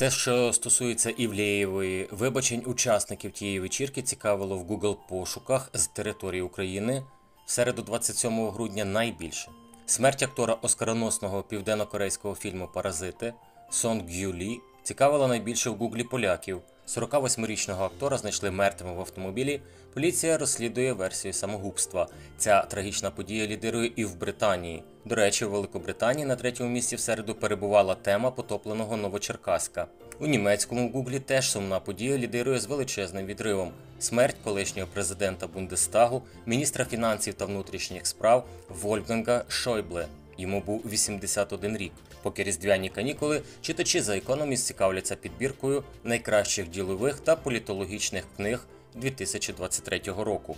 Все, що стосується Івлеєвої, вибачень учасників тієї вечірки цікавило в Google пошуках з території України в середу 27 грудня найбільше. Смерть актора оскароносного південно-корейського фільму Паразити Сон Г'юлі цікавила найбільше в Гуглі поляків. 48-річного актора знайшли мертвим в автомобілі. Поліція розслідує версію самогубства. Ця трагічна подія лідирує і в Британії. До речі, у Великобританії на третьому місці в середу перебувала тема потопленого Новочеркаська. У німецькому Гуглі теж сумна подія лідирує з величезним відривом. Смерть колишнього президента Бундестагу, міністра фінансів та внутрішніх справ Вольфганга Шойбле. Йому був 81 рік. Поки різдвяні канікули, читачі за економіст цікавляться підбіркою найкращих ділових та політологічних книг 2023 року.